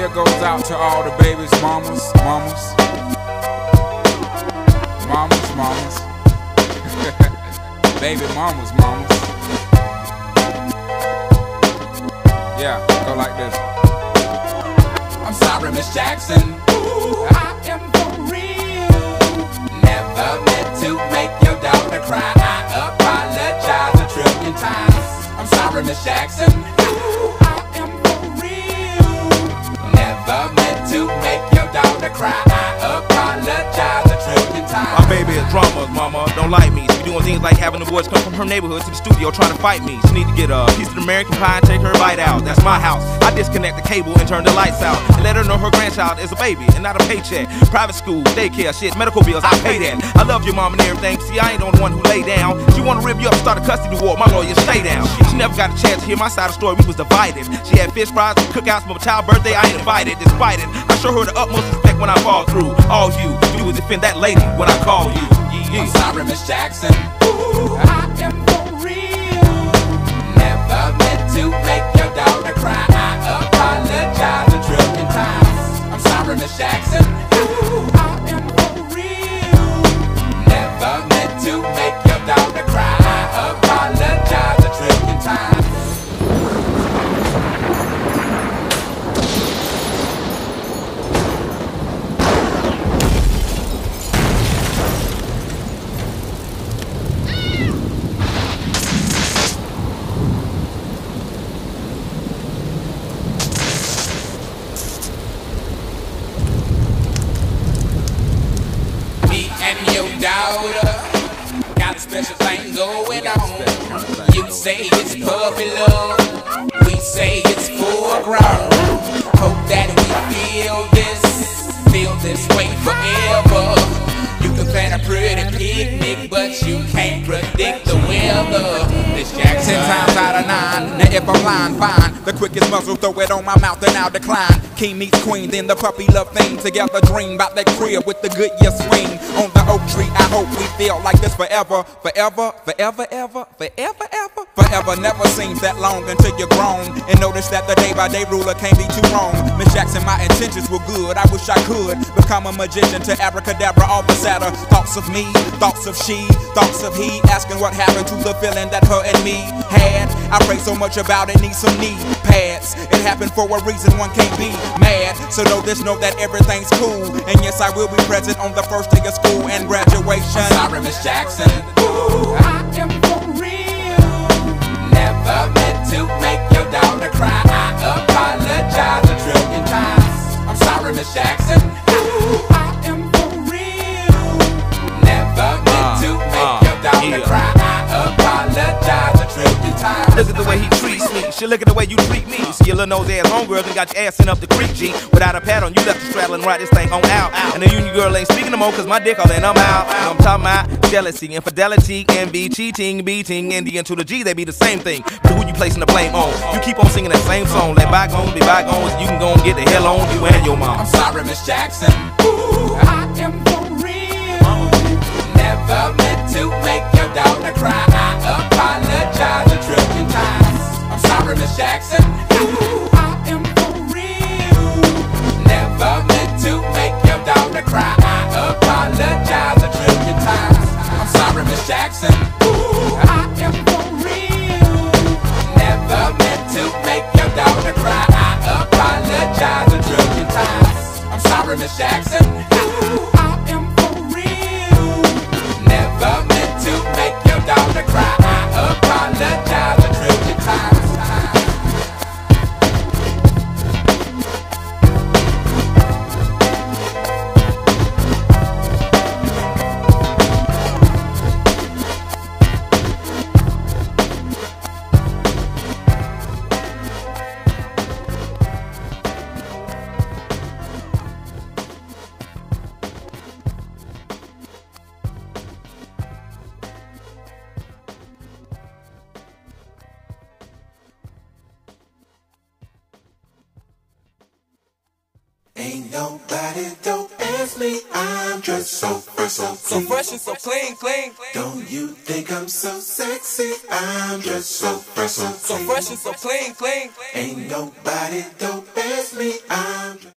here goes out to all the babies, mamas, mamas. Mamas, mamas. Baby mamas, mamas. Yeah, go like this. I'm sorry, Miss Jackson. Ooh, I am for real. Never meant to make your daughter cry. I apologize a trillion times. I'm sorry, Miss Jackson. To make your daughter cry. I apologize a trillion times. My baby is drama, mama. Don't like me. Doing things like having the boys come from her neighborhood to the studio trying to fight me. She need to get a piece of American pie and take her bite out. That's my house. I disconnect the cable and turn the lights out. And let her know her grandchild is a baby and not a paycheck. Private school, daycare, shit, medical bills, I pay that. I love your mom and everything. See, I ain't the one who lay down. She wanna rip you up, start a custody war. My lawyer, stay down. She never got a chance to hear my side of the story. We was divided. She had fish fries, cookouts for my child's birthday. I ain't invited, despite it. I show her the utmost respect when I fall through. All you do is defend that lady when I call you. I'm sorry, Miss Jackson. Ooh, I am feel this, feel this way forever. You can plan a pretty picnic, but you can't predict the weather. This Jackson times out of nine. Now if I'm fine. The quickest muzzle, throw it on my mouth and I'll decline. King meets queen, then the puppy love thing. Together dream about that crib with the good year swing. On the oak tree, I hope we feel like this forever. Forever, forever, ever, forever, ever. Forever never seems that long until you're grown. And notice that the day by day ruler can't be too wrong. Miss Jackson, my intentions were good. I wish I could become a magician to abracadabra all the sadder. Thoughts of me, thoughts of she, thoughts of he. Asking what happened to the feeling that her and me had. I pray so much about it, need some knee pads. It happened for a reason, one can't be mad. So know this, know that everything's cool. And yes, I will be present on the first day of school and graduation. I'm sorry, Miss Jackson. Ooh, I am for real. Never meant to make your daughter cry. I apologize a trillion times. I'm sorry, Miss Jackson. Me. Shit, look at the way you treat me. See your little nose ass homegirl done got your ass sent up the creek, G. Without a pad on, you left the straddle and ride this thing on out. And the union girl ain't speaking no more, cause my dick all in, I'm out. I'm talking about jealousy, infidelity, envy, cheating, beating, and the to the G, they be the same thing. But who you placing the blame on? You keep on singing that same song. Let bygones be bygones, you can go and get the hell on you and your mom. I'm sorry, Miss Jackson. Ooh, I am for real. Never meant to sorry, Miss Jackson. Ooh, I am for real. Never meant to make your daughter cry. I apologize a trillion times. I'm sorry, Miss Jackson. Ooh, I am for real. Never meant to make your daughter cry. I apologize a trillion times. I'm sorry, Miss Jackson. Ooh, nobody dope as past me. I'm dressed so fresh, so So clean. fresh and so clean, clean. Don't you think I'm so sexy? I'm dressed so fresh, so So clean. fresh and so clean, clean. Ain't nobody don't ask me. I'm